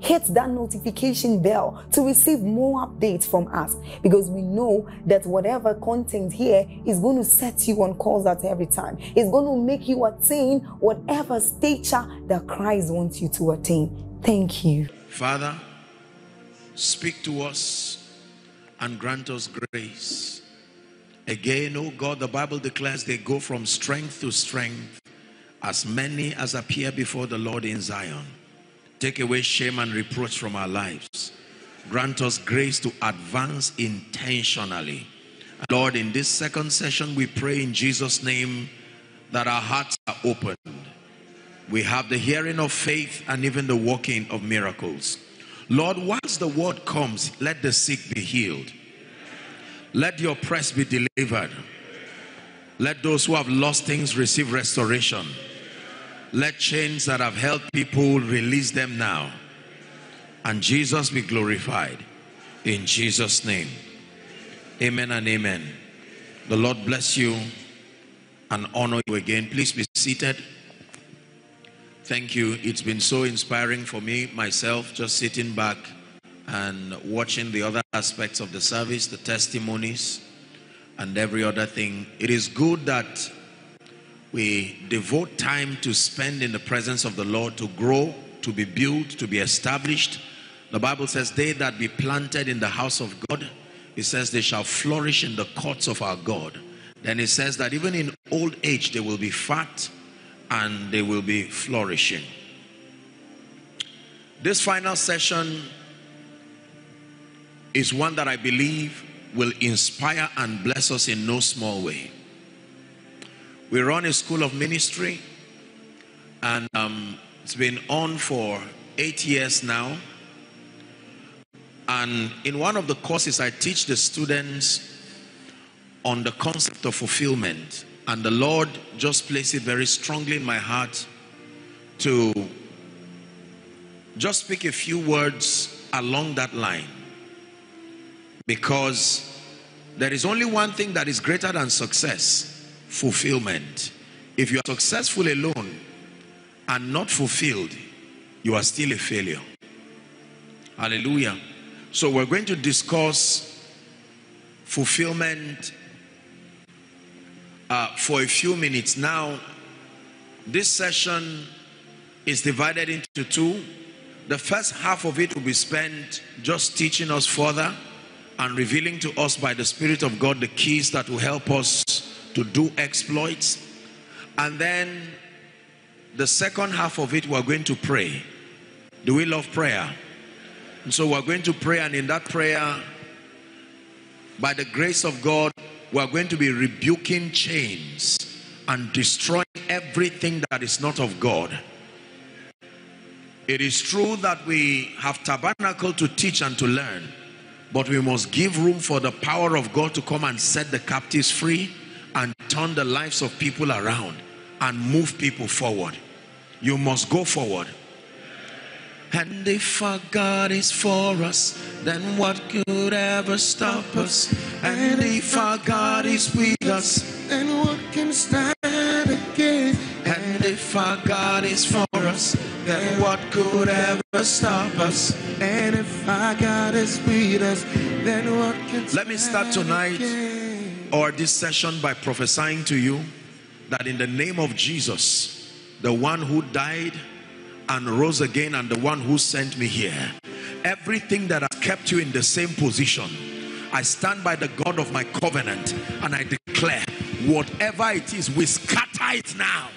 hit that notification bell to receive more updates from us because we know that whatever content here is going to set you on course at every time. It's going to make you attain whatever stature that Christ wants you to attain. Thank you. Father, speak to us and grant us grace. Again, oh God, the Bible declares they go from strength to strength as many as appear before the Lord in Zion. Take away shame and reproach from our lives. Grant us grace to advance intentionally. Lord, in this second session, we pray in Jesus' name that our hearts are opened. We have the hearing of faith and even the working of miracles. Lord, once the word comes, let the sick be healed. Let the oppressed be delivered. Let those who have lost things receive restoration. Let chains that have held people release them now. And Jesus be glorified. In Jesus' name. Amen and amen. The Lord bless you and honor you again. Please be seated. Thank you. It's been so inspiring for me, myself, just sitting back and watching the other aspects of the service, the testimonies, and every other thing. It is good that we devote time to spend in the presence of the Lord to grow, to be built, to be established. The Bible says, They that be planted in the house of God, it says, they shall flourish in the courts of our God. Then it says that even in old age, they will be fat and they will be flourishing. This final session is one that I believe will inspire and bless us in no small way. We run a school of ministry, and um, it's been on for eight years now. And in one of the courses, I teach the students on the concept of fulfillment. And the Lord just placed it very strongly in my heart to just speak a few words along that line. Because there is only one thing that is greater than success fulfillment. If you are successful alone and not fulfilled, you are still a failure. Hallelujah. So we're going to discuss fulfillment uh, for a few minutes. Now, this session is divided into two. The first half of it will be spent just teaching us further and revealing to us by the Spirit of God the keys that will help us to do exploits. And then the second half of it, we're going to pray. Do we love prayer? And so we're going to pray, and in that prayer, by the grace of God, we're going to be rebuking chains and destroying everything that is not of God. It is true that we have tabernacle to teach and to learn, but we must give room for the power of God to come and set the captives free and turn the lives of people around and move people forward. You must go forward. And if our God is for us, then what could ever stop us? And if our God is with us, then what can stand against? If our God is for us, then what could ever stop us? And if our God is with us, then what can Let me start tonight or this session by prophesying to you that in the name of Jesus, the one who died and rose again and the one who sent me here, everything that has kept you in the same position, I stand by the God of my covenant and I declare whatever it is, we scatter it now.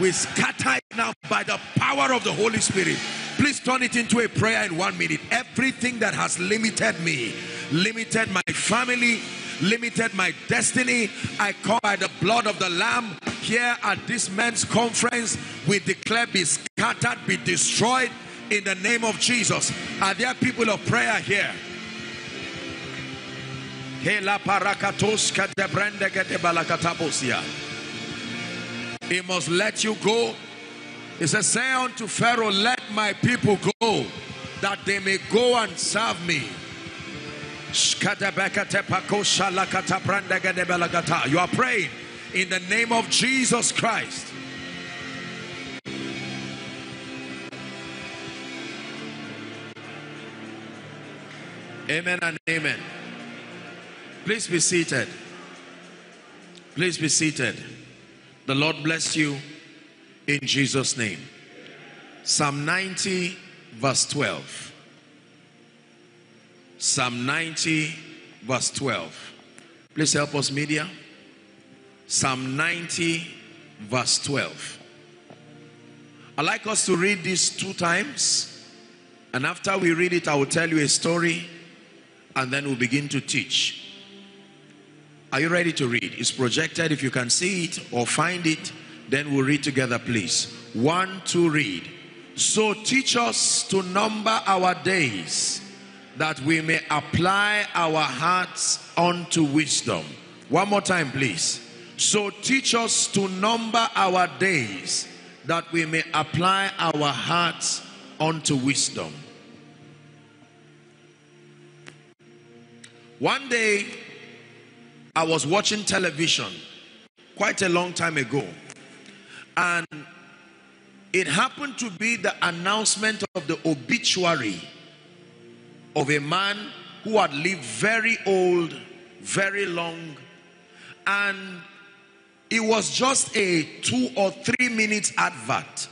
We scatter it now by the power of the Holy Spirit. Please turn it into a prayer in one minute. Everything that has limited me, limited my family, limited my destiny, I call by the blood of the Lamb here at this men's conference. We declare be scattered, be destroyed in the name of Jesus. Are there people of prayer here? He must let you go. He says, Say unto Pharaoh, Let my people go, that they may go and serve me. You are praying in the name of Jesus Christ. Amen and amen. Please be seated. Please be seated. The Lord bless you in Jesus' name. Psalm 90, verse 12. Psalm 90, verse 12. Please help us, media. Psalm 90, verse 12. I'd like us to read this two times. And after we read it, I will tell you a story and then we'll begin to teach. Are you ready to read? It's projected. If you can see it or find it, then we'll read together, please. One, two, read. So teach us to number our days that we may apply our hearts unto wisdom. One more time, please. So teach us to number our days that we may apply our hearts unto wisdom. One day, I was watching television quite a long time ago, and it happened to be the announcement of the obituary of a man who had lived very old, very long, and it was just a two or three minutes advert,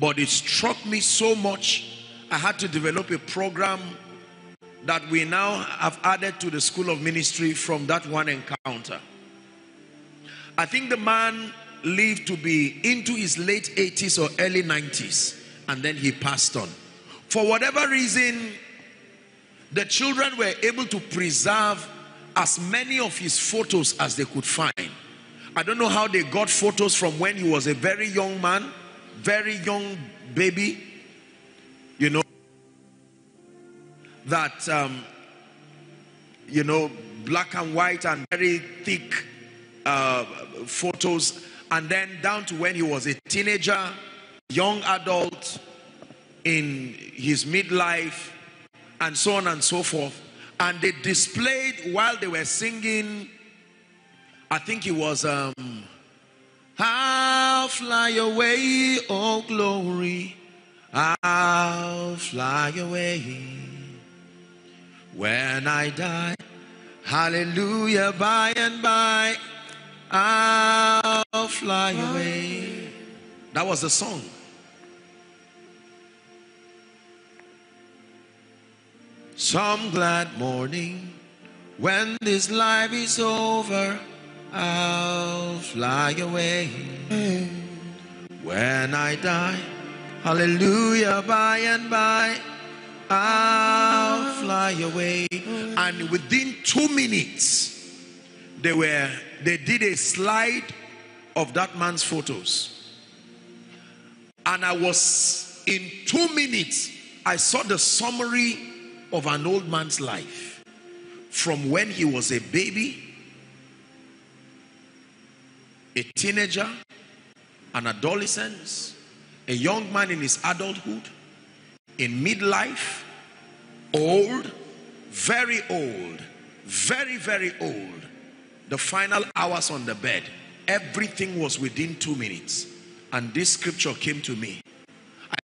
but it struck me so much. I had to develop a program that we now have added to the school of ministry from that one encounter. I think the man lived to be into his late 80s or early 90s, and then he passed on. For whatever reason, the children were able to preserve as many of his photos as they could find. I don't know how they got photos from when he was a very young man, very young baby, you know, that, um, you know, black and white and very thick uh, photos, and then down to when he was a teenager, young adult, in his midlife, and so on and so forth. And they displayed while they were singing, I think it was, um, I'll fly away, oh glory, I'll fly away. When I die, hallelujah, by and by, I'll fly away. That was the song. Some glad morning, when this life is over, I'll fly away. When I die, hallelujah, by and by, I'll fly away. And within two minutes, they were they did a slide of that man's photos. And I was in two minutes, I saw the summary of an old man's life from when he was a baby, a teenager, an adolescent, a young man in his adulthood, in midlife, old, very old, very, very old. The final hours on the bed, everything was within two minutes. And this scripture came to me.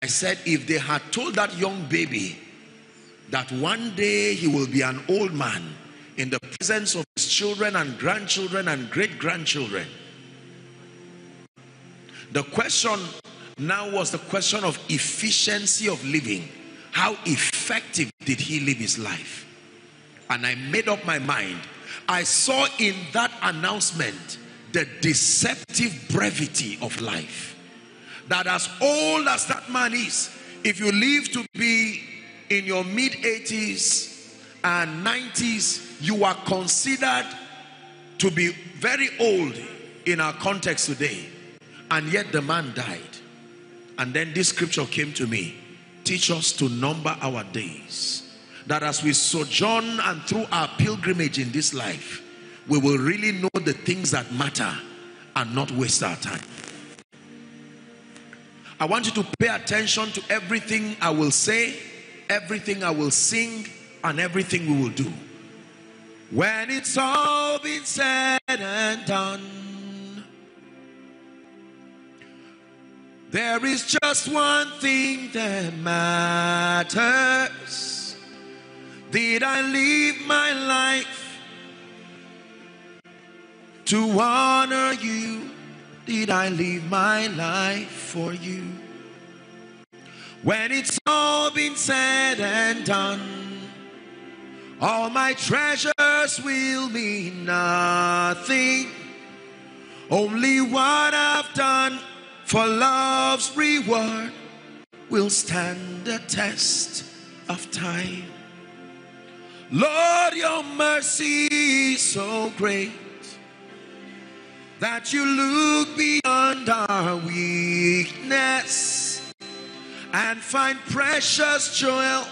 I said, if they had told that young baby that one day he will be an old man in the presence of his children and grandchildren and great grandchildren, the question now was the question of efficiency of living. How effective did he live his life? And I made up my mind. I saw in that announcement the deceptive brevity of life. That as old as that man is, if you live to be in your mid 80s and 90s, you are considered to be very old in our context today. And yet the man died. And then this scripture came to me teach us to number our days. That as we sojourn and through our pilgrimage in this life, we will really know the things that matter and not waste our time. I want you to pay attention to everything I will say, everything I will sing, and everything we will do. When it's all been said and done, there is just one thing that matters. Did I live my life to honor you? did I leave my life for you? When it's all been said and done, all my treasures will mean nothing. Only what I've done for love's reward will stand the test of time. Lord, your mercy is so great that you look beyond our weakness and find precious joy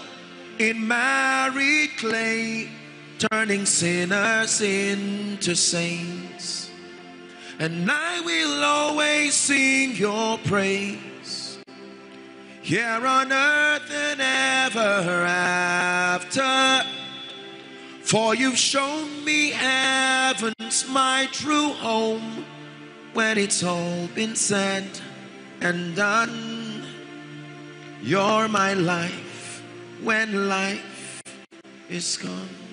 in married clay, turning sinners into saints. And I will always sing your praise here on earth and ever after. For you've shown me heaven's my true home when it's all been said and done. You're my life when life is gone.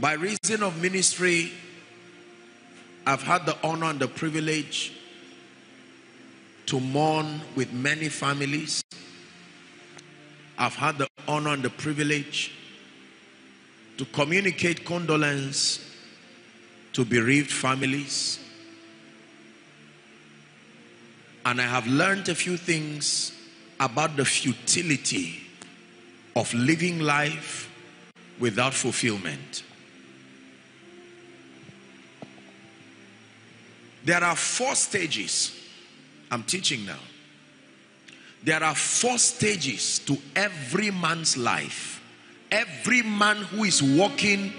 By reason of ministry, I've had the honor and the privilege to mourn with many families I've had the honor and the privilege to communicate condolence to bereaved families. And I have learned a few things about the futility of living life without fulfillment. There are four stages I'm teaching now. There are four stages to every man's life. Every man who is walking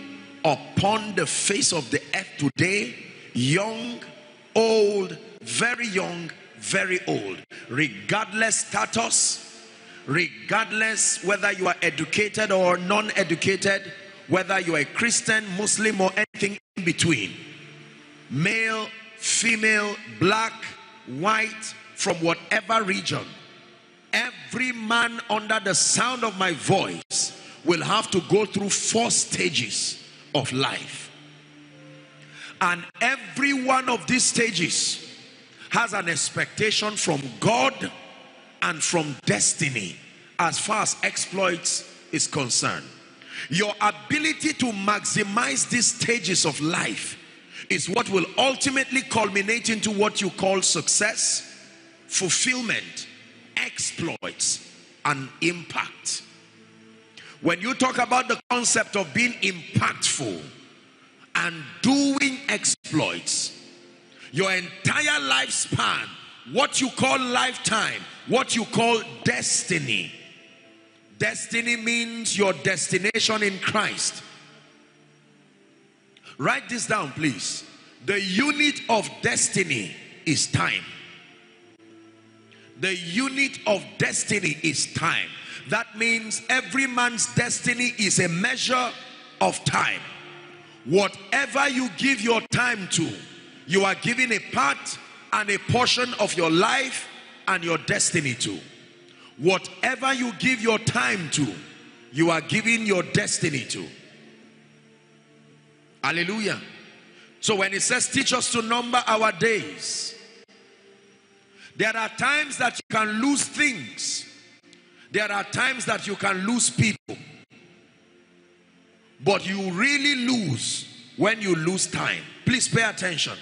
upon the face of the earth today, young, old, very young, very old, regardless status, regardless whether you are educated or non educated, whether you are a Christian, Muslim, or anything in between, male, female, black, white, from whatever region Every man under the sound of my voice will have to go through four stages of life. And every one of these stages has an expectation from God and from destiny as far as exploits is concerned. Your ability to maximize these stages of life is what will ultimately culminate into what you call success, fulfillment, exploits and impact. When you talk about the concept of being impactful and doing exploits, your entire lifespan, what you call lifetime, what you call destiny. Destiny means your destination in Christ. Write this down, please. The unit of destiny is time. The unit of destiny is time. That means every man's destiny is a measure of time. Whatever you give your time to, you are giving a part and a portion of your life and your destiny to. Whatever you give your time to, you are giving your destiny to. Hallelujah. So when it says, teach us to number our days, there are times that you can lose things There are times that you can lose people, but you really lose when you lose time. Please pay attention.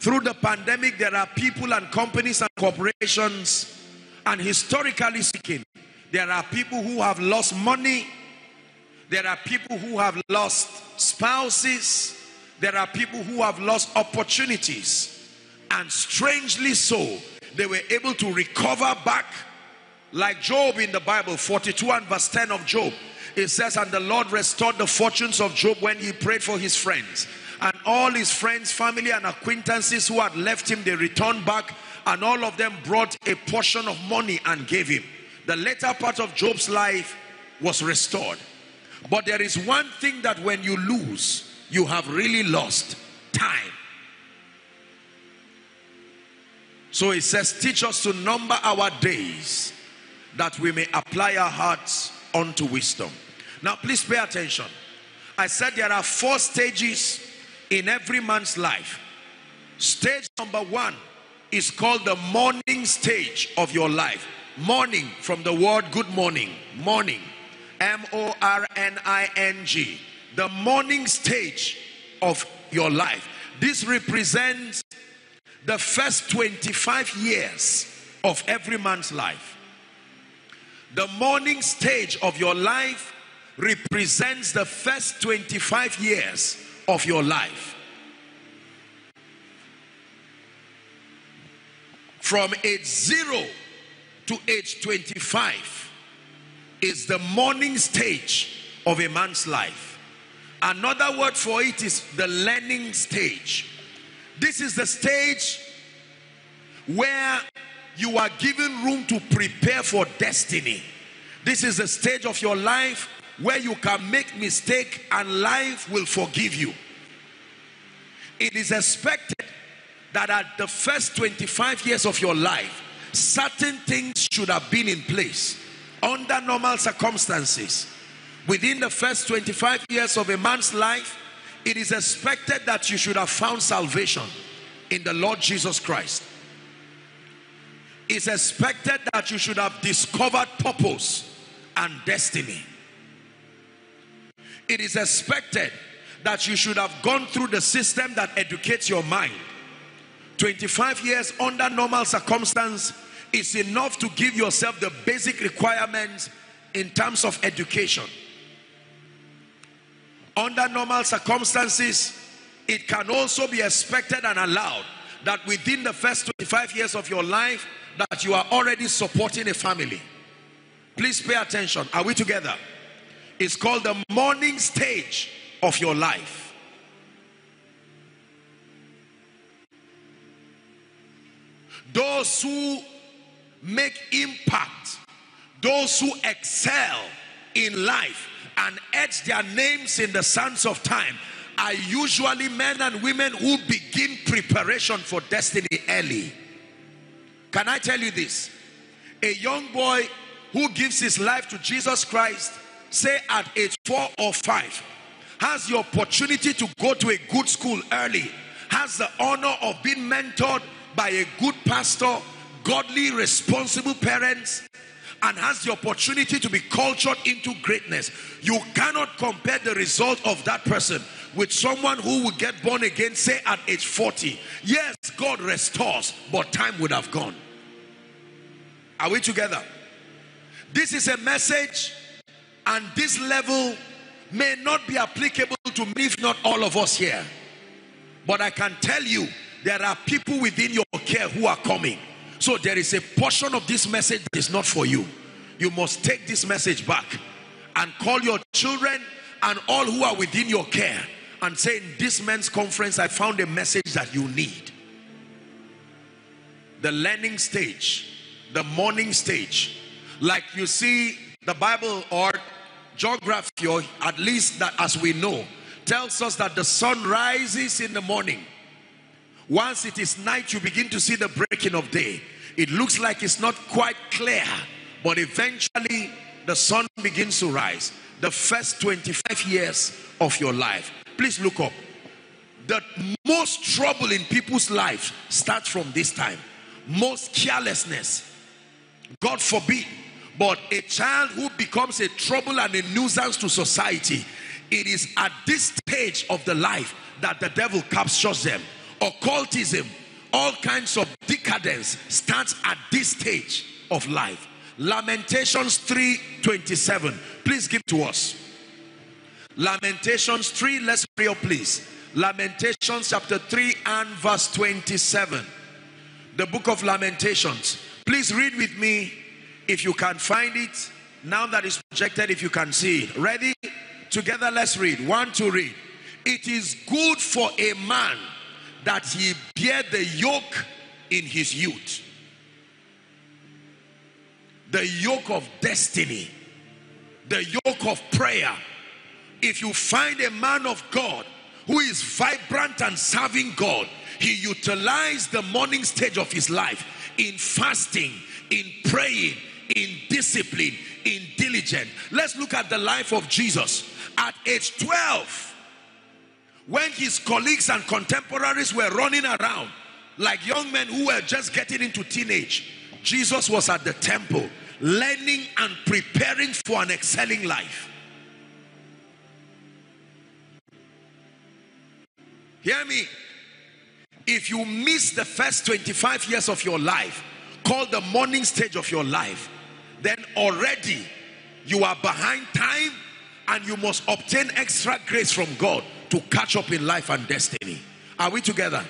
Through the pandemic, there are people and companies and corporations, and historically speaking, there are people who have lost money, there are people who have lost spouses, there are people who have lost opportunities, and strangely so, they were able to recover back, like Job in the Bible, 42 and verse 10 of Job. It says, And the Lord restored the fortunes of Job when he prayed for his friends. And all his friends, family, and acquaintances who had left him, they returned back, and all of them brought a portion of money and gave him. The later part of Job's life was restored. But there is one thing that when you lose, you have really lost time. So it says, Teach us to number our days that we may apply our hearts unto wisdom. Now, please pay attention. I said there are four stages in every man's life. Stage number one is called the morning stage of your life. Morning from the word good morning. Morning. M O R N I N G. The morning stage of your life. This represents the first 25 years of every man's life. The morning stage of your life represents the first 25 years of your life. From age 0 to age 25 is the morning stage of a man's life. Another word for it is the learning stage. This is the stage where you are given room to prepare for destiny. This is the stage of your life where you can make mistake and life will forgive you. It is expected that at the first 25 years of your life, certain things should have been in place under normal circumstances. Within the first 25 years of a man's life, it is expected that you should have found salvation in the Lord Jesus Christ. It's expected that you should have discovered purpose and destiny. It is expected that you should have gone through the system that educates your mind. 25 years under normal circumstance is enough to give yourself the basic requirements in terms of education. Under normal circumstances, it can also be expected and allowed that within the first 25 years of your life that you are already supporting a family. Please pay attention. Are we together? It's called the morning stage of your life. Those who make impact, those who excel in life and etch their names in the sands of time are usually men and women who begin preparation for destiny early. Can I tell you this? A young boy who gives his life to Jesus Christ, say at age four or five, has the opportunity to go to a good school early, has the honor of being mentored by a good pastor, godly, responsible parents, and has the opportunity to be cultured into greatness. You cannot compare the result of that person with someone who will get born again, say at age 40. Yes, God restores, but time would have gone. Are we together? This is a message, and this level may not be applicable to me, if not all of us here. But I can tell you, there are people within your care who are coming. So there is a portion of this message that is not for you. You must take this message back and call your children and all who are within your care and say, In this men's conference, I found a message that you need. The learning stage, the morning stage, like you see the Bible or geography, or at least that as we know, tells us that the sun rises in the morning. Once it is night, you begin to see the breaking of day. It looks like it's not quite clear, but eventually the sun begins to rise. The first 25 years of your life. Please look up. The most trouble in people's lives starts from this time. Most carelessness, God forbid. But a child who becomes a trouble and a nuisance to society, it is at this stage of the life that the devil captures them. Occultism, all kinds of decadence starts at this stage of life. Lamentations 3:27. Please give to us. Lamentations 3, let's pray please. Lamentations chapter 3 and verse 27. The book of Lamentations. Please read with me if you can find it. Now that it's projected, if you can see it. Ready? Together, let's read. One to read. It is good for a man that he bear the yoke in his youth. The yoke of destiny, the yoke of prayer. If you find a man of God who is vibrant and serving God, he utilized the morning stage of his life in fasting, in praying, in discipline, in diligence. Let's look at the life of Jesus. At age 12, when his colleagues and contemporaries were running around like young men who were just getting into teenage, Jesus was at the temple learning and preparing for an excelling life. Hear me. If you miss the first 25 years of your life, called the morning stage of your life, then already you are behind time and you must obtain extra grace from God to catch up in life and destiny. Are we together?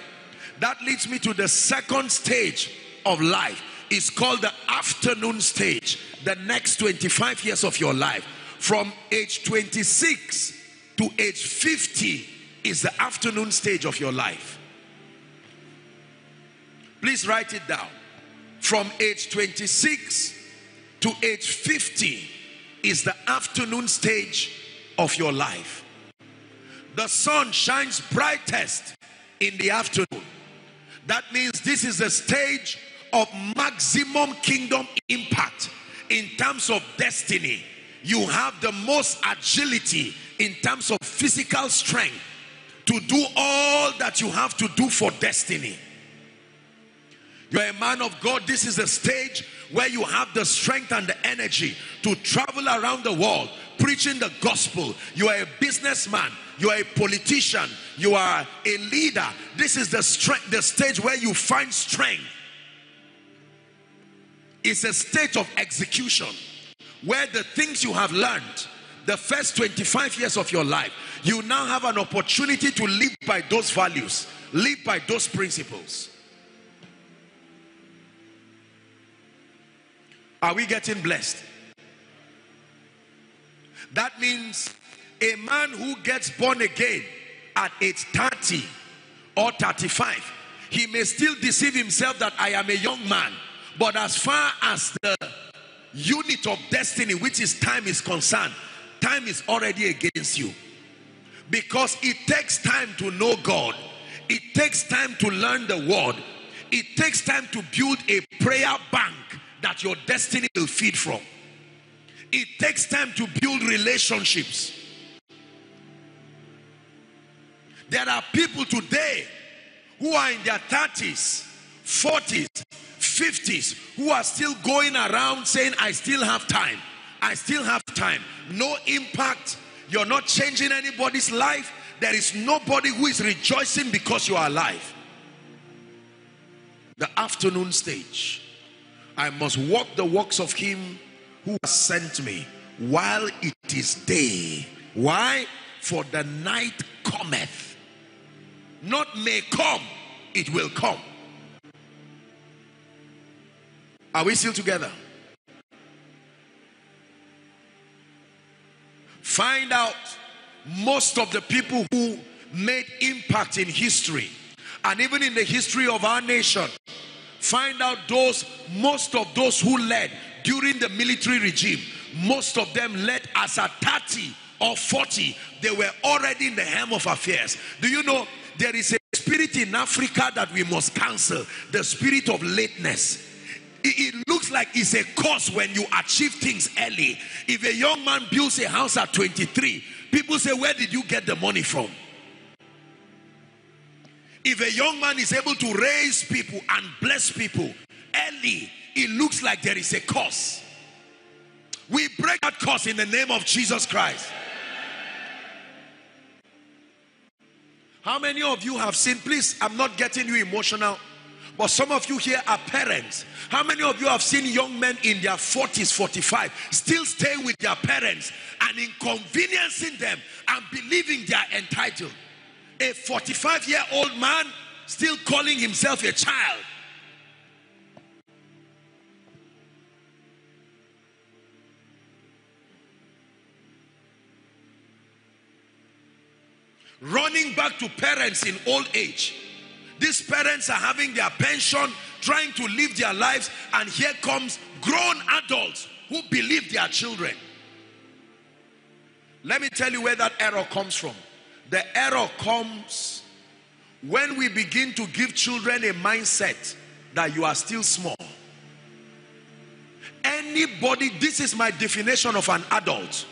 That leads me to the second stage of life. It's called the afternoon stage. The next 25 years of your life. From age 26 to age 50 is the afternoon stage of your life. Please write it down. From age 26 to age 50 is the afternoon stage of your life. The sun shines brightest in the afternoon. That means this is a stage of maximum kingdom impact in terms of destiny. You have the most agility in terms of physical strength to do all that you have to do for destiny. You're a man of God. This is the stage where you have the strength and the energy to travel around the world preaching the gospel. You are a businessman. You are a politician. You are a leader. This is the strength, the stage where you find strength. It's a state of execution where the things you have learned the first 25 years of your life, you now have an opportunity to live by those values, live by those principles. Are we getting blessed? That means a man who gets born again at age 30 or 35, he may still deceive himself that I am a young man. But as far as the unit of destiny, which is time, is concerned, time is already against you. Because it takes time to know God, it takes time to learn the word, it takes time to build a prayer bank that your destiny will feed from. It takes time to build relationships. There are people today who are in their 30s, 40s, 50s who are still going around saying, I still have time. I still have time. No impact. You're not changing anybody's life. There is nobody who is rejoicing because you are alive. The afternoon stage. I must walk the works of him who has sent me while it is day. Why? For the night cometh. Not may come, it will come. Are we still together? Find out most of the people who made impact in history and even in the history of our nation. Find out those, most of those who led during the military regime, most of them led as a 30 or 40. They were already in the helm of affairs. Do you know there is a spirit in Africa that we must cancel the spirit of lateness. It, it looks like it's a cause when you achieve things early. If a young man builds a house at 23, people say, Where did you get the money from? If a young man is able to raise people and bless people early, it looks like there is a curse. We break that curse in the name of Jesus Christ. How many of you have seen? Please, I'm not getting you emotional, but some of you here are parents. How many of you have seen young men in their 40s, 45, still staying with their parents and inconveniencing them and believing they are entitled? A 45 year old man still calling himself a child. Running back to parents in old age. These parents are having their pension, trying to live their lives, and here comes grown adults who believe they are children. Let me tell you where that error comes from. The error comes when we begin to give children a mindset that you are still small. Anybody, this is my definition of an adult.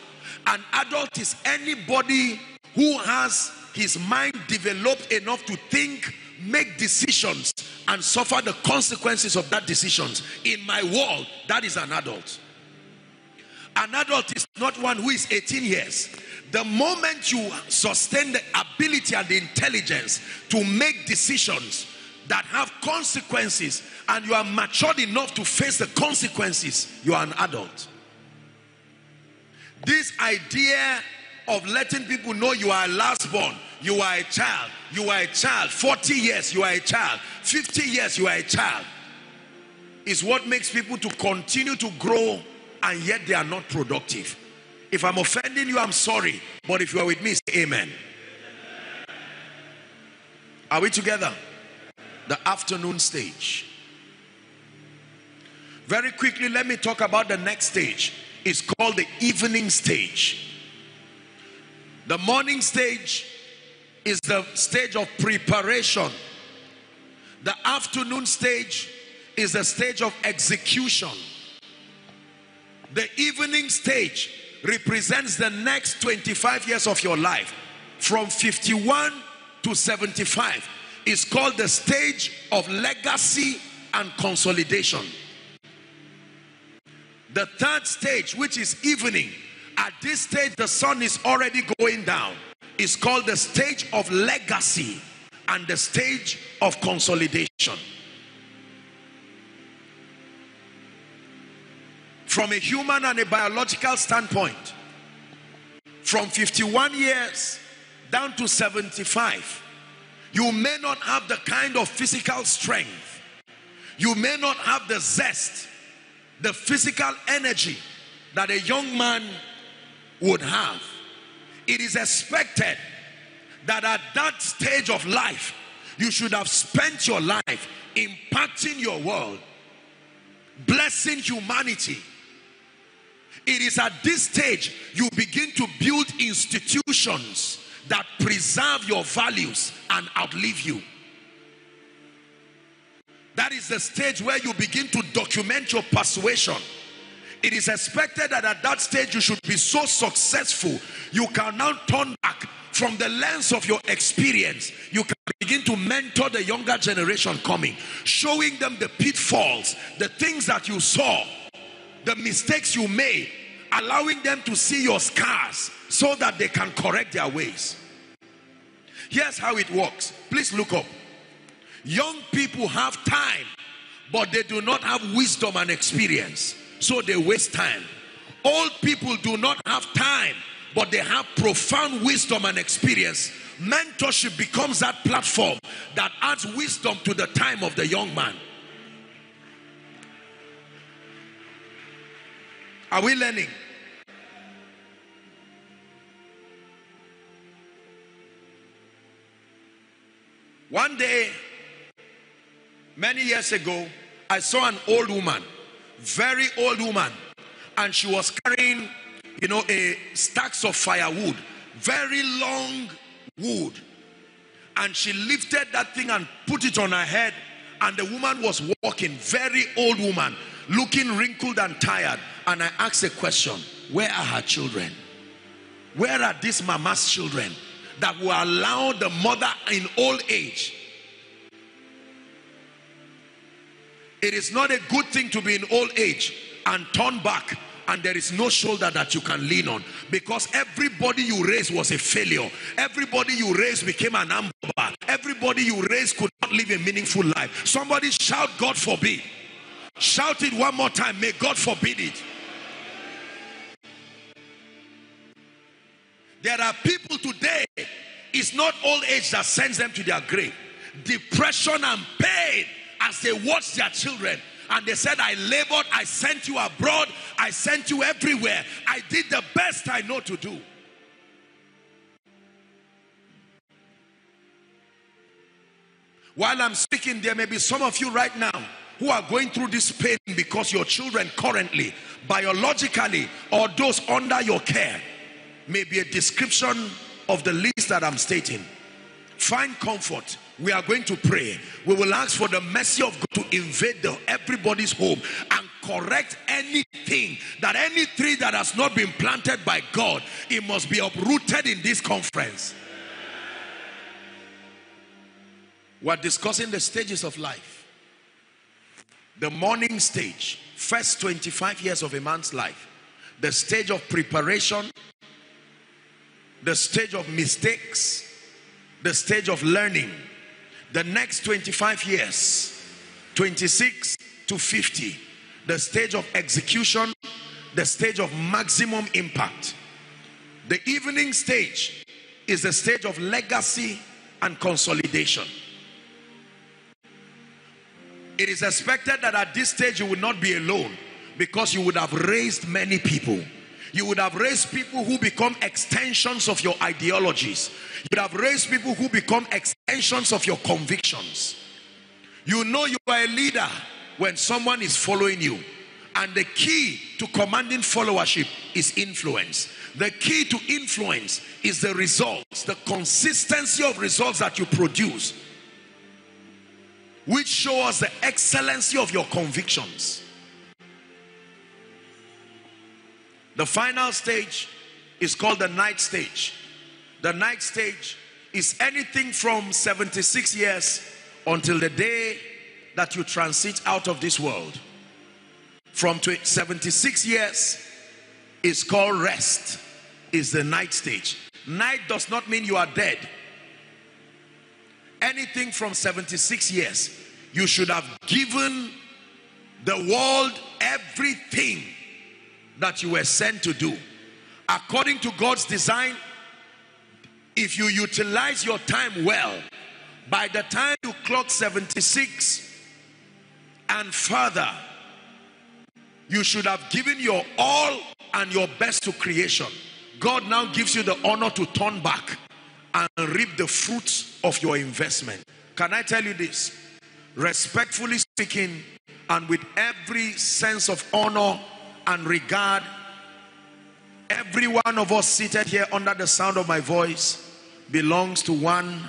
An adult is anybody who has his mind developed enough to think, make decisions, and suffer the consequences of that decisions. In my world, that is an adult. An adult is not one who is 18 years. The moment you sustain the ability and the intelligence to make decisions that have consequences and you are matured enough to face the consequences, you are an adult. This idea of letting people know you are a last born, you are a child, you are a child, 40 years, you are a child, 50 years, you are a child, is what makes people to continue to grow and yet they are not productive. If I'm offending you, I'm sorry. But if you are with me, say amen. Are we together? The afternoon stage. Very quickly, let me talk about the next stage. It's called the evening stage. The morning stage is the stage of preparation. The afternoon stage is the stage of execution. The evening stage represents the next 25 years of your life. From 51 to 75 is called the stage of legacy and consolidation. The third stage, which is evening, at this stage, the sun is already going down. It's called the stage of legacy and the stage of consolidation. From a human and a biological standpoint, from 51 years down to 75, you may not have the kind of physical strength, you may not have the zest, the physical energy that a young man would have. It is expected that at that stage of life, you should have spent your life impacting your world, blessing humanity. It is at this stage you begin to build institutions that preserve your values and outlive you. That is the stage where you begin to document your persuasion it is expected that at that stage you should be so successful, you can now turn back from the lens of your experience. You can begin to mentor the younger generation coming, showing them the pitfalls, the things that you saw, the mistakes you made, allowing them to see your scars so that they can correct their ways. Here's how it works. Please look up. Young people have time, but they do not have wisdom and experience so they waste time. Old people do not have time, but they have profound wisdom and experience. Mentorship becomes that platform that adds wisdom to the time of the young man. Are we learning? One day, many years ago, I saw an old woman very old woman, and she was carrying, you know, a stacks of firewood, very long wood, and she lifted that thing and put it on her head, and the woman was walking, very old woman, looking wrinkled and tired. And I asked a question: Where are her children? Where are these mama's children that will allow the mother in old age It is not a good thing to be in old age and turn back and there is no shoulder that you can lean on because everybody you raised was a failure. Everybody you raised became an amber. Everybody you raised could not live a meaningful life. Somebody shout, God forbid. Shout it one more time. May God forbid it. There are people today, it's not old age that sends them to their grave. Depression and pain as they watched their children and they said, I labored, I sent you abroad, I sent you everywhere. I did the best I know to do. While I'm speaking, there may be some of you right now who are going through this pain because your children currently, biologically, or those under your care, may be a description of the list that I'm stating. Find comfort we are going to pray. We will ask for the mercy of God to invade the, everybody's home and correct anything that any tree that has not been planted by God, it must be uprooted in this conference. We're discussing the stages of life. The morning stage, first 25 years of a man's life, the stage of preparation, the stage of mistakes, the stage of learning, the next 25 years, 26 to 50, the stage of execution, the stage of maximum impact. The evening stage is the stage of legacy and consolidation. It is expected that at this stage you will not be alone because you would have raised many people. You would have raised people who become extensions of your ideologies. You would have raised people who become extensions of your convictions. You know you are a leader when someone is following you. And the key to commanding followership is influence. The key to influence is the results, the consistency of results that you produce, which show us the excellency of your convictions. The final stage is called the night stage. The night stage is anything from 76 years until the day that you transit out of this world. From 76 years is called rest, is the night stage. Night does not mean you are dead. Anything from 76 years, you should have given the world everything that you were sent to do. According to God's design, if you utilize your time well, by the time you clock 76 and further, you should have given your all and your best to creation. God now gives you the honor to turn back and reap the fruits of your investment. Can I tell you this? Respectfully speaking, and with every sense of honor and regard every one of us seated here under the sound of my voice belongs to one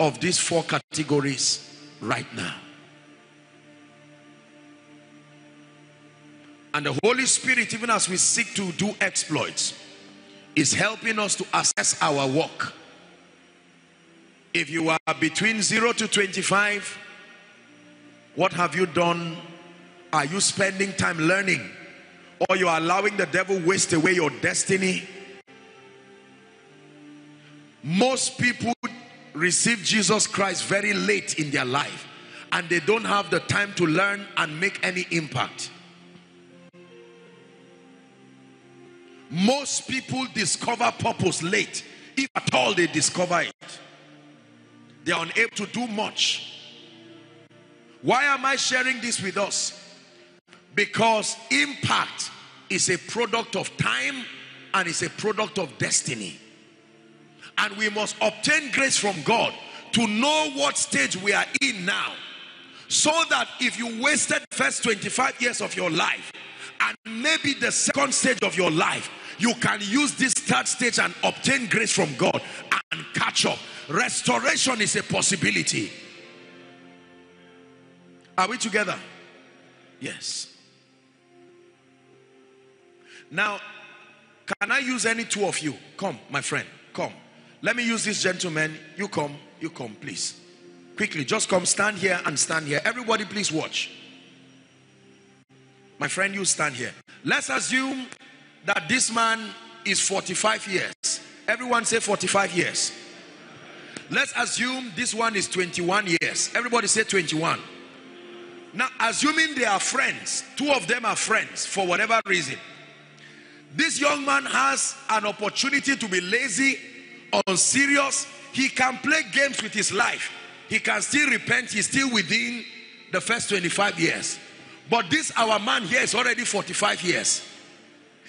of these four categories right now. And the Holy Spirit, even as we seek to do exploits, is helping us to assess our work. If you are between 0 to 25, what have you done? Are you spending time learning? Or you're allowing the devil waste away your destiny. Most people receive Jesus Christ very late in their life and they don't have the time to learn and make any impact. Most people discover purpose late, if at all they discover it. They are unable to do much. Why am I sharing this with us? Because impact is a product of time and is a product of destiny. And we must obtain grace from God to know what stage we are in now. So that if you wasted first 25 years of your life and maybe the second stage of your life, you can use this third stage and obtain grace from God and catch up. Restoration is a possibility. Are we together? Yes. Now, can I use any two of you? Come, my friend, come. Let me use this gentleman. You come, you come, please. Quickly, just come, stand here and stand here. Everybody, please watch. My friend, you stand here. Let's assume that this man is 45 years. Everyone say 45 years. Let's assume this one is 21 years. Everybody say 21. Now, assuming they are friends, two of them are friends for whatever reason. This young man has an opportunity to be lazy, unserious. He can play games with his life. He can still repent. He's still within the first 25 years. But this our man here is already 45 years.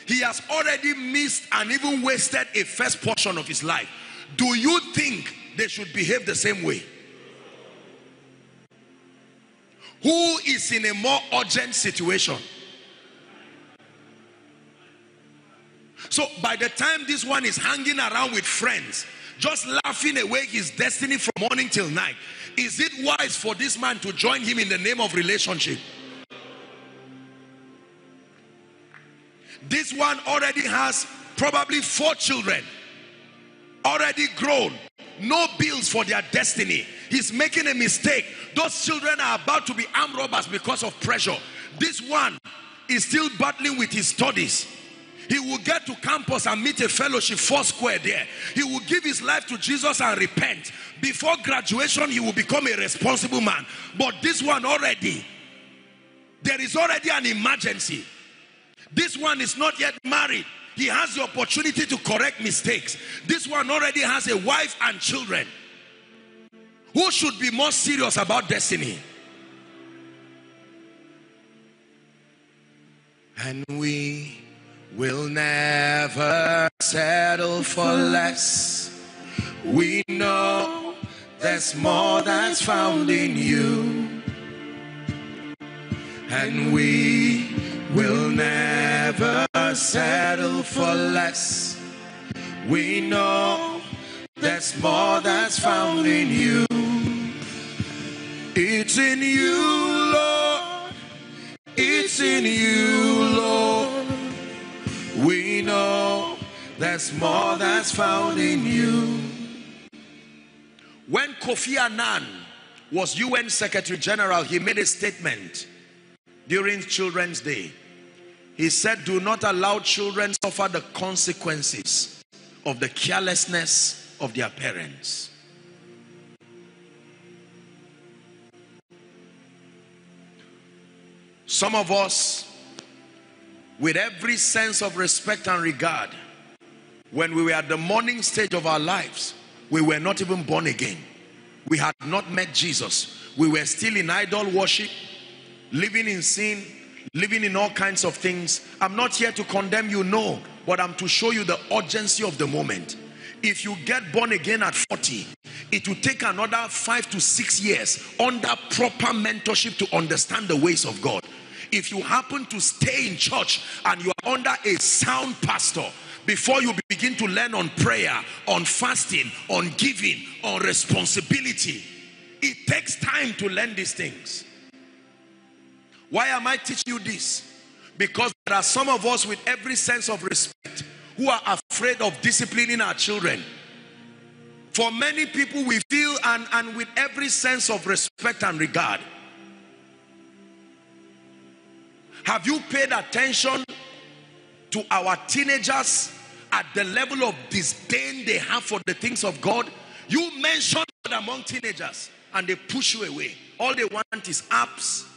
He has already missed and even wasted a first portion of his life. Do you think they should behave the same way? Who is in a more urgent situation? So by the time this one is hanging around with friends, just laughing away his destiny from morning till night, is it wise for this man to join him in the name of relationship? This one already has probably four children, already grown, no bills for their destiny. He's making a mistake. Those children are about to be armed robbers because of pressure. This one is still battling with his studies. He will get to campus and meet a fellowship four square there. He will give his life to Jesus and repent. Before graduation, he will become a responsible man. But this one already, there is already an emergency. This one is not yet married. He has the opportunity to correct mistakes. This one already has a wife and children. Who should be more serious about destiny? And we will never settle for less. We know there's more that's found in you. And we will never settle for less. We know there's more that's found in you. It's in you, Lord. It's in you, Lord. We know there's more that's found in you. When Kofi Annan was UN Secretary General, he made a statement during Children's Day. He said, Do not allow children suffer the consequences of the carelessness of their parents. Some of us, with every sense of respect and regard, when we were at the morning stage of our lives, we were not even born again. We had not met Jesus. We were still in idol worship, living in sin, living in all kinds of things. I'm not here to condemn you, no, but I'm to show you the urgency of the moment. If you get born again at 40, it will take another five to six years under proper mentorship to understand the ways of God. If you happen to stay in church and you are under a sound pastor, before you begin to learn on prayer, on fasting, on giving, on responsibility, it takes time to learn these things. Why am I teaching you this? Because there are some of us with every sense of respect who are afraid of disciplining our children. For many people, we feel and, and with every sense of respect and regard. Have you paid attention to our teenagers at the level of disdain they have for the things of God? You mention among teenagers and they push you away. All they want is apps,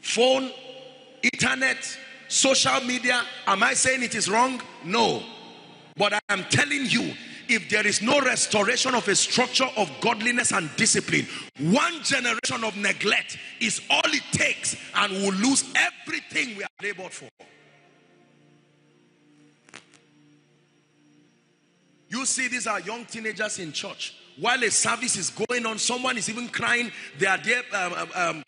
phone, internet, social media. Am I saying it is wrong? No. But I am telling you, if there is no restoration of a structure of godliness and discipline, one generation of neglect is all it takes and we'll lose everything we have labored for. You see, these are young teenagers in church. While a service is going on, someone is even crying. They are there um, um, um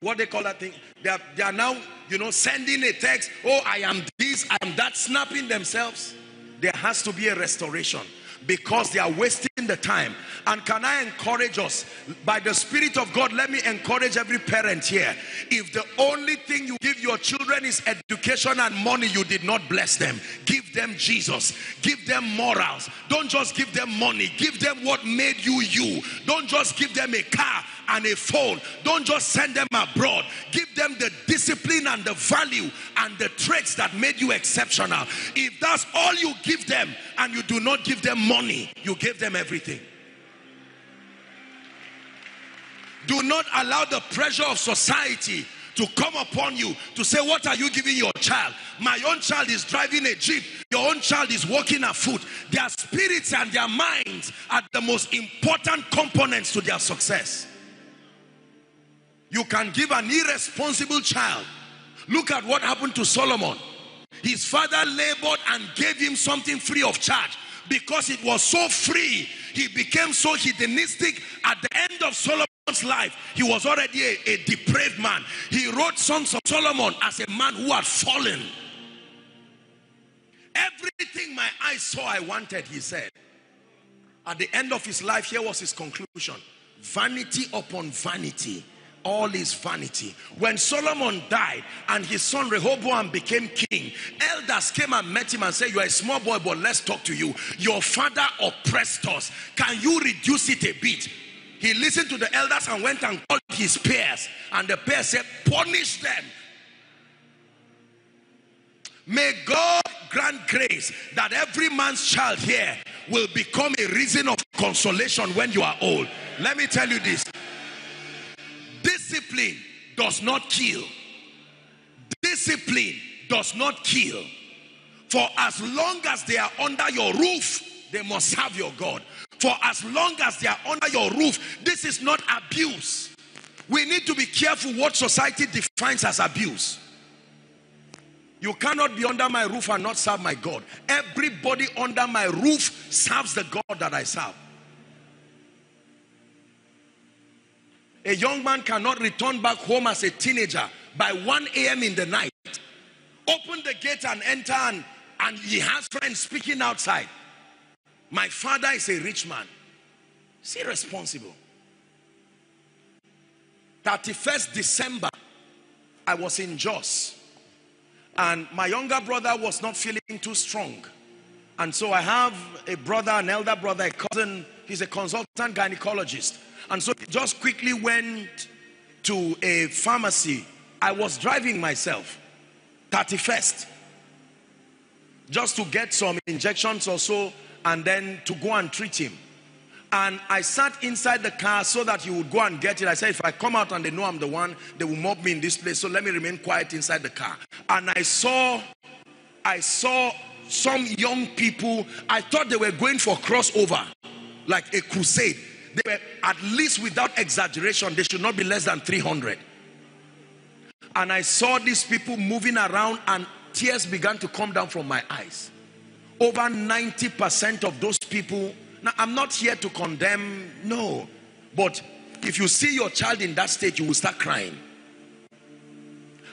what they call that thing. They are, they are now, you know, sending a text. Oh, I am this, I am that, snapping themselves. There has to be a restoration because they are wasting the time. And can I encourage us by the Spirit of God? Let me encourage every parent here. If the only thing you give your children is education and money, you did not bless them. Give them Jesus, give them morals. Don't just give them money, give them what made you you. Don't just give them a car and a phone. Don't just send them abroad. Give them the discipline and the value and the traits that made you exceptional. If that's all you give them and you do not give them money, you give them everything. Do not allow the pressure of society to come upon you to say, What are you giving your child? My own child is driving a jeep, your own child is walking a foot. Their spirits and their minds are the most important components to their success. You can give an irresponsible child. Look at what happened to Solomon. His father labored and gave him something free of charge because it was so free. He became so hedonistic at the end of Solomon's life, he was already a, a, depraved man. He wrote Songs of Solomon as a man who had fallen. Everything my eyes saw, I wanted, he said. At the end of his life, here was his conclusion vanity upon vanity. All is vanity. When Solomon died and his son Rehoboam became king, elders came and met him and said, You are a small boy, but let's talk to you. Your father oppressed us. Can you reduce it a bit? He listened to the elders and went and called his peers. And the peers said, Punish them. May God grant grace that every man's child here will become a reason of consolation when you are old. Let me tell you this discipline does not kill, discipline does not kill. For as long as they are under your roof, they must have your God. For as long as they are under your roof, this is not abuse. We need to be careful what society defines as abuse. You cannot be under my roof and not serve my God. Everybody under my roof serves the God that I serve. A young man cannot return back home as a teenager by 1 a.m. in the night. Open the gate and enter, and, and he has friends speaking outside. My father is a rich man. Is he responsible? 31st December, I was in Jos. And my younger brother was not feeling too strong. And so I have a brother, an elder brother, a cousin. He's a consultant gynecologist. And so he just quickly went to a pharmacy. I was driving myself, 31st, just to get some injections or so and then to go and treat him. And I sat inside the car so that he would go and get it. I said, if I come out and they know I'm the one, they will mob me in this place. So let me remain quiet inside the car. And I saw, I saw some young people. I thought they were going for crossover, like a crusade. They were, at least without exaggeration, they should not be less than 300. And I saw these people moving around and tears began to come down from my eyes over 90% of those people. Now, I'm not here to condemn, no. But if you see your child in that state, you will start crying.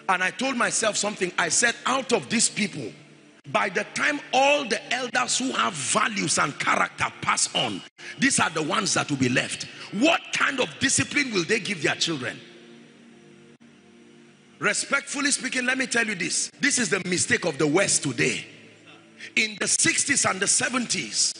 And I told myself something. I said, out of these people, by the time all the elders who have values and character pass on, these are the ones that will be left. What kind of discipline will they give their children? Respectfully speaking, let me tell you this. This is the mistake of the West today in the 60s and the 70s,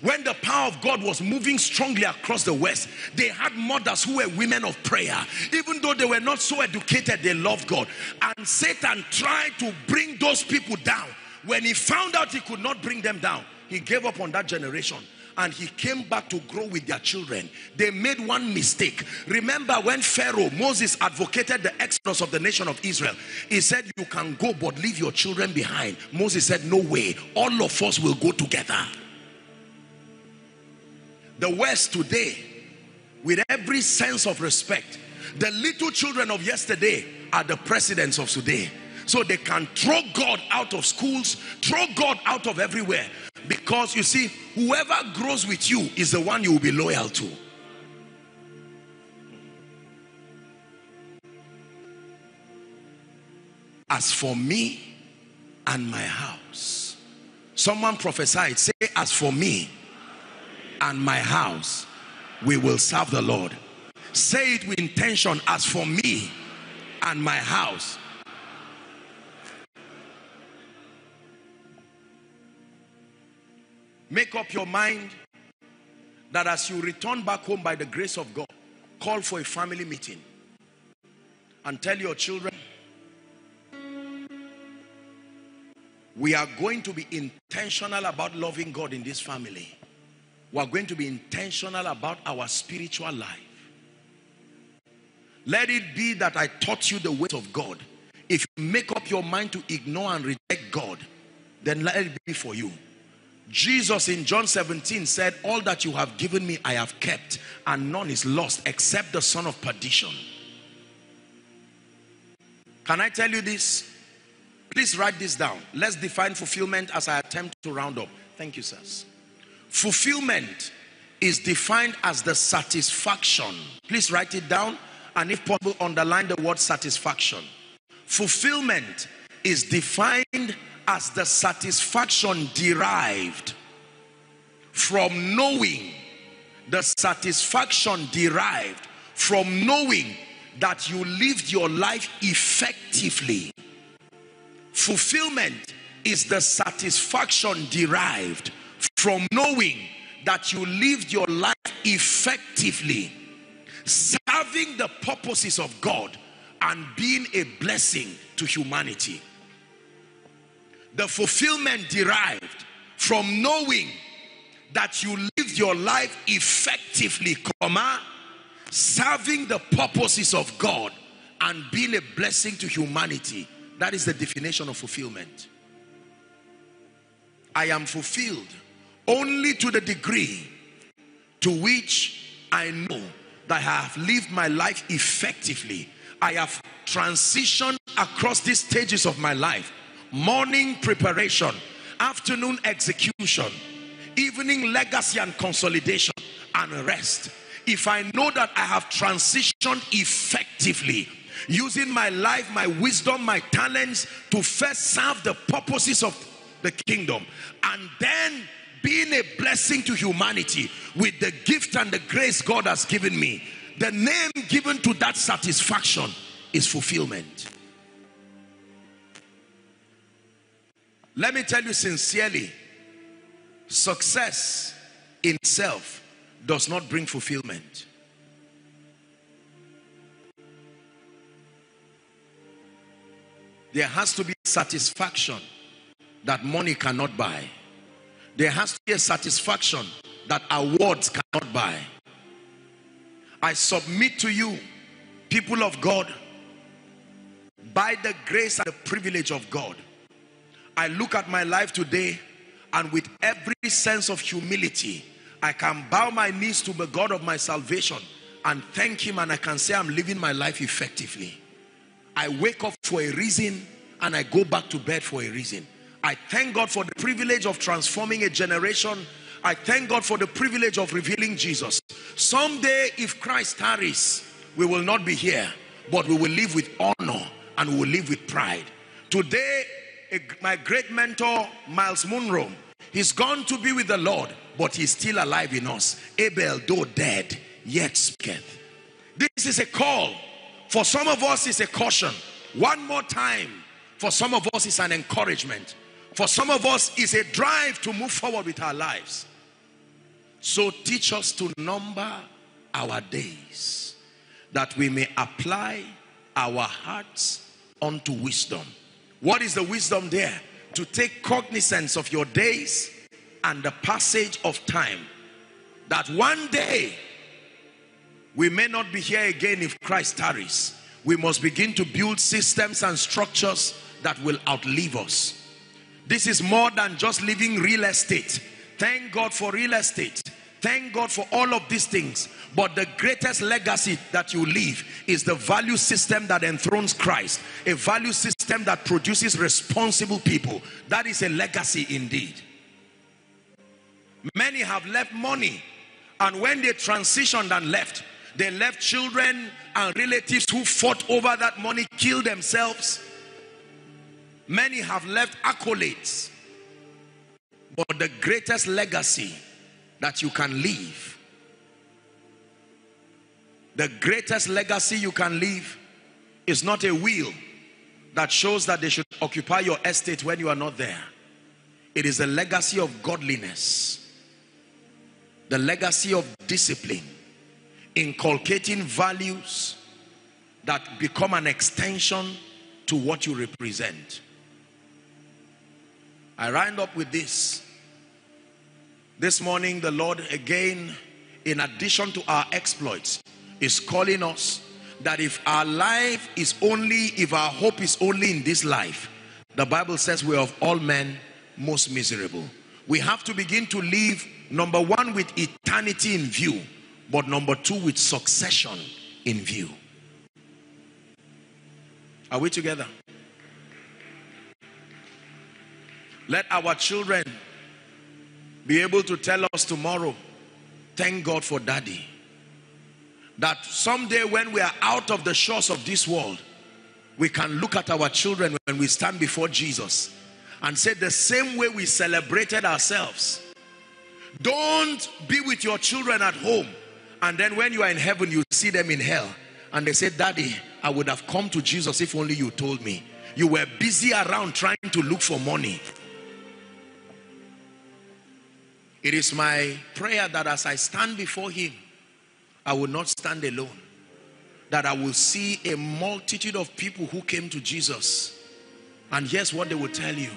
when the power of God was moving strongly across the West, they had mothers who were women of prayer. Even though they were not so educated, they loved God. And Satan tried to bring those people down. When he found out he could not bring them down, he gave up on that generation and he came back to grow with their children. They made one mistake. Remember when Pharaoh, Moses advocated the exodus of the nation of Israel. He said, You can go, but leave your children behind. Moses said, No way. All of us will go together. The West today, with every sense of respect, the little children of yesterday are the presidents of today. So they can throw God out of schools, throw God out of everywhere. Because you see, whoever grows with you is the one you will be loyal to. As for me and my house, someone prophesied, say, As for me and my house, we will serve the Lord. Say it with intention, as for me and my house, Make up your mind that as you return back home by the grace of God, call for a family meeting and tell your children we are going to be intentional about loving God in this family. We are going to be intentional about our spiritual life. Let it be that I taught you the ways of God. If you make up your mind to ignore and reject God, then let it be for you. Jesus in John 17 said, All that you have given me, I have kept, and none is lost except the son of perdition. Can I tell you this? Please write this down. Let's define fulfillment as I attempt to round up. Thank you, sirs. Fulfillment is defined as the satisfaction. Please write it down and if possible, underline the word satisfaction. Fulfillment is defined as the satisfaction derived from knowing, the satisfaction derived from knowing that you lived your life effectively. Fulfillment is the satisfaction derived from knowing that you lived your life effectively, serving the purposes of God and being a blessing to humanity. The fulfillment derived from knowing that you lived your life effectively, comma, serving the purposes of God and being a blessing to humanity. That is the definition of fulfillment. I am fulfilled only to the degree to which I know that I have lived my life effectively. I have transitioned across these stages of my life morning preparation, afternoon execution, evening legacy and consolidation, and rest. If I know that I have transitioned effectively, using my life, my wisdom, my talents to first serve the purposes of the kingdom, and then being a blessing to humanity with the gift and the grace God has given me, the name given to that satisfaction is fulfillment. Let me tell you sincerely success in itself does not bring fulfillment. There has to be satisfaction that money cannot buy. There has to be a satisfaction that awards cannot buy. I submit to you, people of God, by the grace and the privilege of God, I look at my life today and with every sense of humility, I can bow my knees to the God of my salvation and thank Him, and I can say I'm living my life effectively. I wake up for a reason and I go back to bed for a reason. I thank God for the privilege of transforming a generation. I thank God for the privilege of revealing Jesus. Someday, if Christ tarries, we will not be here, but we will live with honor and we will live with pride. Today, a, my great mentor, Miles Munroe, he's gone to be with the Lord, but he's still alive in us. Abel, though dead, yet speaketh. This is a call. For some of us, it's a caution. One more time. For some of us, it's an encouragement. For some of us, it's a drive to move forward with our lives. So teach us to number our days that we may apply our hearts unto wisdom. What is the wisdom there? To take cognizance of your days and the passage of time. That one day we may not be here again if Christ tarries. We must begin to build systems and structures that will outlive us. This is more than just living real estate. Thank God for real estate. Thank God for all of these things. But the greatest legacy that you leave is the value system that enthrones Christ. A value system that produces responsible people. That is a legacy indeed. Many have left money. And when they transitioned and left, they left children and relatives who fought over that money, killed themselves. Many have left accolades. But the greatest legacy that you can leave, the greatest legacy you can leave is not a will that shows that they should occupy your estate when you are not there. It is a legacy of godliness, the legacy of discipline. inculcating values that become an extension to what you represent. I round up with this. This morning, the Lord again, in addition to our exploits, is calling us that if our life is only, if our hope is only in this life, the Bible says we are of all men most miserable. We have to begin to live, number one, with eternity in view, but number two, with succession in view. Are we together? Let our children be able to tell us tomorrow, thank God for daddy. That someday when we are out of the shores of this world, we can look at our children when we stand before Jesus and say the same way we celebrated ourselves. Don't be with your children at home and then when you are in heaven, you see them in hell. And they say, Daddy, I would have come to Jesus if only you told me. You were busy around trying to look for money. It is my prayer that as I stand before him, I will not stand alone. That I will see a multitude of people who came to Jesus. And here's what they will tell you.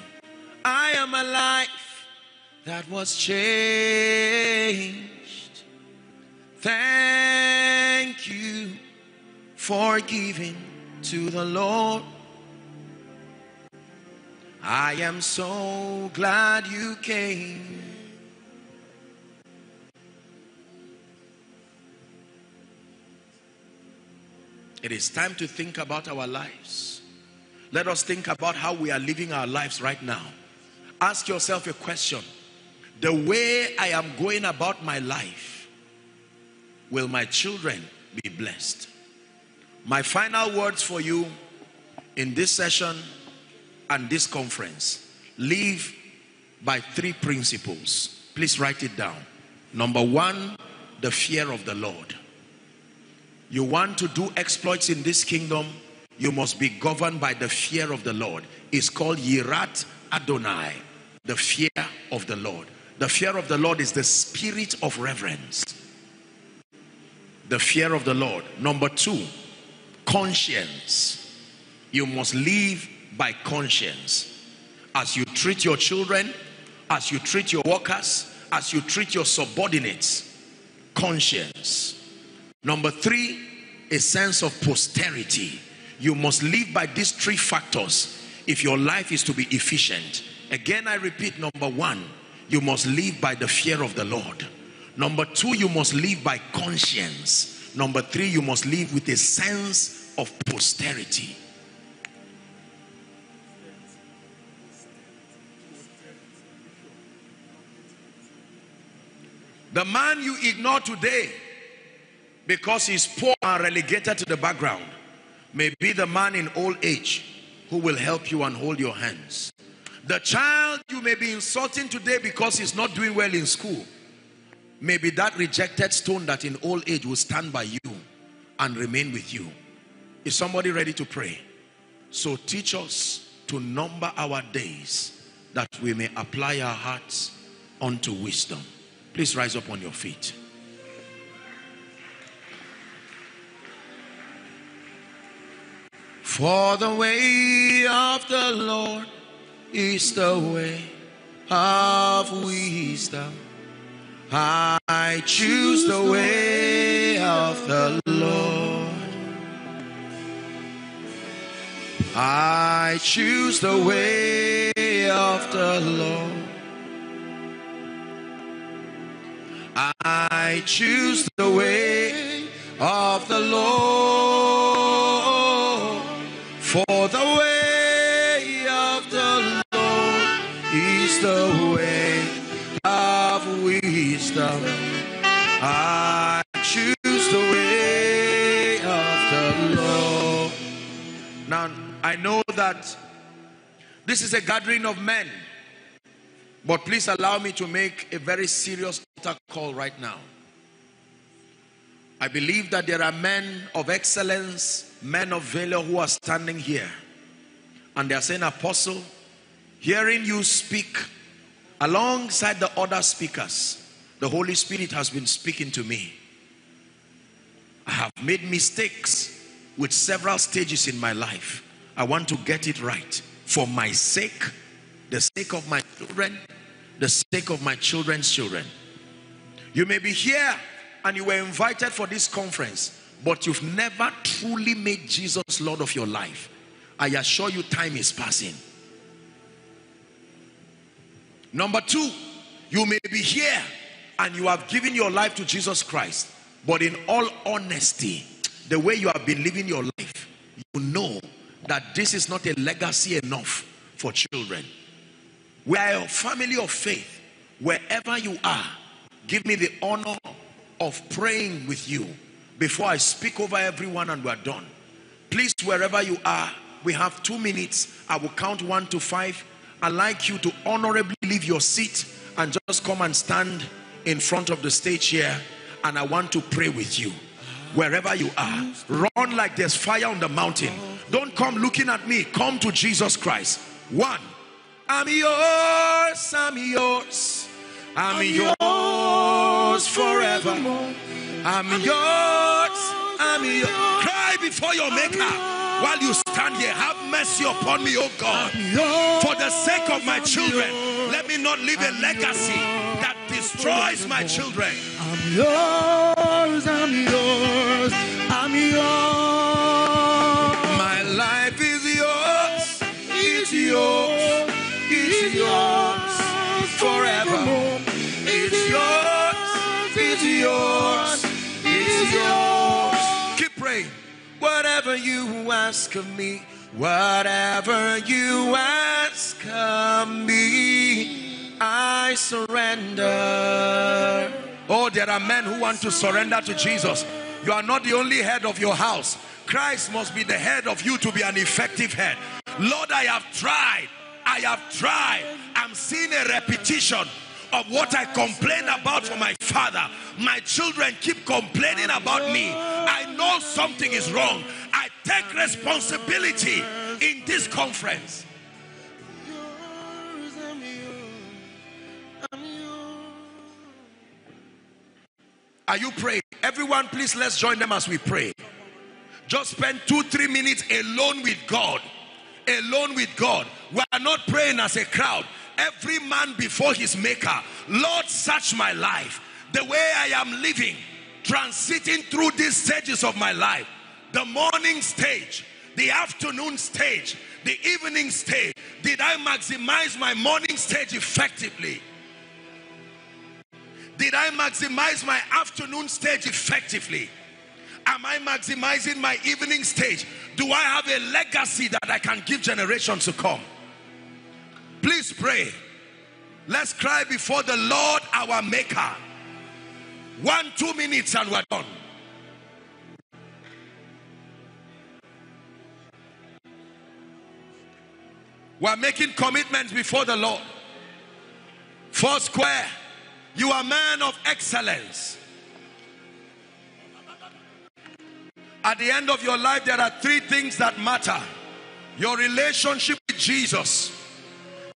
I am a life that was changed. Thank you for giving to the Lord. I am so glad you came. It is time to think about our lives. Let us think about how we are living our lives right now. Ask yourself a question. The way I am going about my life, will my children be blessed? My final words for you in this session and this conference live by three principles. Please write it down. Number one, the fear of the Lord. You want to do exploits in this kingdom, you must be governed by the fear of the Lord. It's called Yirat Adonai, the fear of the Lord. The fear of the Lord is the spirit of reverence. The fear of the Lord. Number two, conscience. You must live by conscience. As you treat your children, as you treat your workers, as you treat your subordinates, conscience. Number three, a sense of posterity. You must live by these three factors if your life is to be efficient. Again, I repeat, number one, you must live by the fear of the Lord. Number two, you must live by conscience. Number three, you must live with a sense of posterity. The man you ignore today because he's poor and relegated to the background may be the man in old age who will help you and hold your hands. The child you may be insulting today because he's not doing well in school may be that rejected stone that in old age will stand by you and remain with you. Is somebody ready to pray? So teach us to number our days that we may apply our hearts unto wisdom. Please rise up on your feet. For the way of the Lord is the way of wisdom. I choose the way of the Lord. I choose the way of the Lord. I choose the way of the Lord. The way of the Lord is the way of wisdom. I choose the way of the Lord. Now, I know that this is a gathering of men, but please allow me to make a very serious call right now. I believe that there are men of excellence, men of valor who are standing here. And they are saying, Apostle, hearing you speak alongside the other speakers, the Holy Spirit has been speaking to me. I have made mistakes with several stages in my life. I want to get it right for my sake, the sake of my children, the sake of my children's children. You may be here and you were invited for this conference, but you've never truly made Jesus Lord of your life. I assure you, time is passing. Number two, you may be here and you have given your life to Jesus Christ, but in all honesty, the way you have been living your life, you know that this is not a legacy enough for children. We are a family of faith. Wherever you are, give me the honor of praying with you before I speak over everyone and we're done. Please, wherever you are, we have two minutes. I will count one to five. I'd like you to honorably leave your seat and just come and stand in front of the stage here. And I want to pray with you. Wherever you are, run like there's fire on the mountain. Don't come looking at me. Come to Jesus Christ. One, I'm yours, I'm yours. I'm yours forever. I'm yours. I'm yours. Cry before your maker while you stand here. Have mercy upon me, oh God. For the sake of my children, let me not leave a legacy that destroys my children. I'm yours, I'm yours, Whatever you ask of me, whatever you ask of me, I surrender. Oh, there are men who want to surrender to Jesus. You are not the only head of your house. Christ must be the head of you to be an effective head. Lord, I have tried. I have tried. I'm seeing a repetition of what I complain about for my father. My children keep complaining about me. I know something is wrong. Take responsibility in this conference. Are you praying? Everyone, please let's join them as we pray. Just spend two, three minutes alone with God. Alone with God. We are not praying as a crowd. Every man before his maker. Lord, search my life. The way I am living, transiting through these stages of my life. The morning stage, the afternoon stage, the evening stage. Did I maximize my morning stage effectively? Did I maximize my afternoon stage effectively? Am I maximizing my evening stage? Do I have a legacy that I can give generations to come? Please pray. Let's cry before the Lord our Maker. One, two minutes, and we're done. We're making commitments before the Lord. Four square. You are a man of excellence. At the end of your life, there are three things that matter your relationship with Jesus,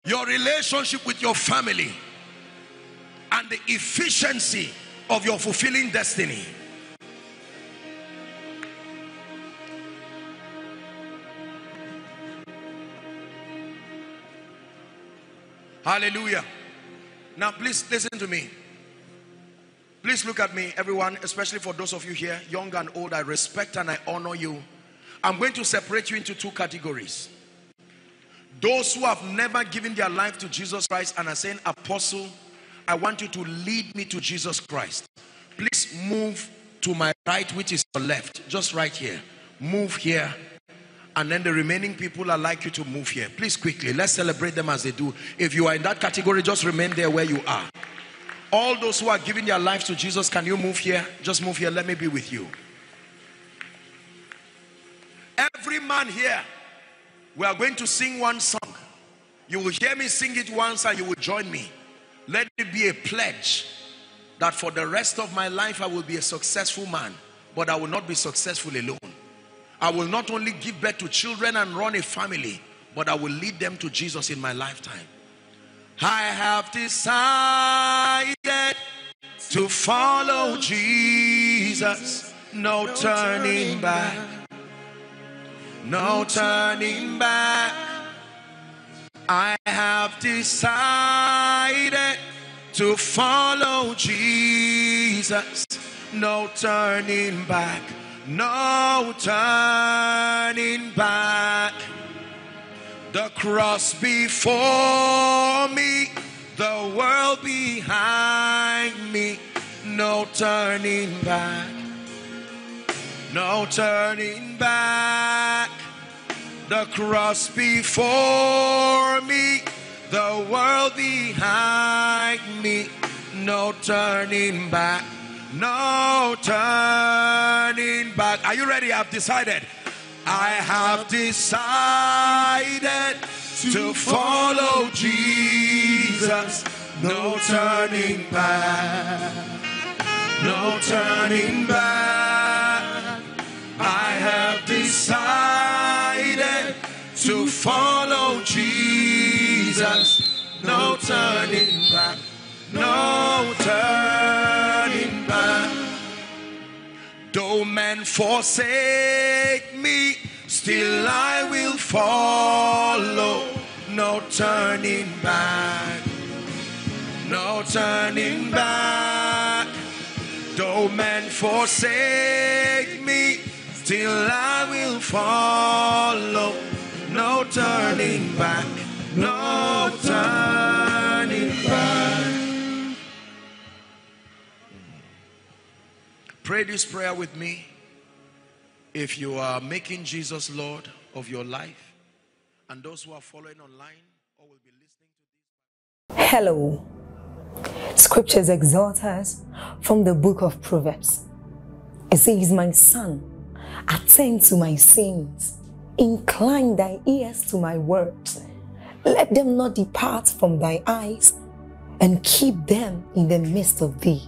your relationship with your family, and the efficiency of your fulfilling destiny. Hallelujah. Now, please listen to me. Please look at me, everyone, especially for those of you here, young and old. I respect and I honor you. I'm going to separate you into two categories. Those who have never given their life to Jesus Christ and are saying, Apostle, I want you to lead me to Jesus Christ. Please move to my right, which is your left, just right here. Move here. And then the remaining people are like you to move here. Please quickly, let's celebrate them as they do. If you are in that category, just remain there where you are. All those who are giving their lives to Jesus, can you move here? Just move here. Let me be with you. Every man here, we are going to sing one song. You will hear me sing it once and you will join me. Let it be a pledge that for the rest of my life I will be a successful man, but I will not be successful alone. I will not only give birth to children and run a family, but I will lead them to Jesus in my lifetime. I have decided to follow Jesus. no turning back. No turning back. I have decided to follow Jesus. No turning back. No turning back. The cross before me, the world behind me. No turning back. No turning back. The cross before me, the world behind me. No turning back. No turning back. Are you ready? I've decided. I have decided to follow Jesus. No turning back. No turning back. I have decided to follow Jesus. No turning back. No turning Though men forsake me, still I will follow. No turning back. No turning back. Though men forsake me, still I will follow. No turning back. No turning Pray this prayer with me. If you are making Jesus Lord of your life, and those who are following online or will be listening to this. Hello. Scriptures exhort us from the book of Proverbs. It says, My son, attend to my sins, incline thy ears to my words. Let them not depart from thy eyes, and keep them in the midst of thee.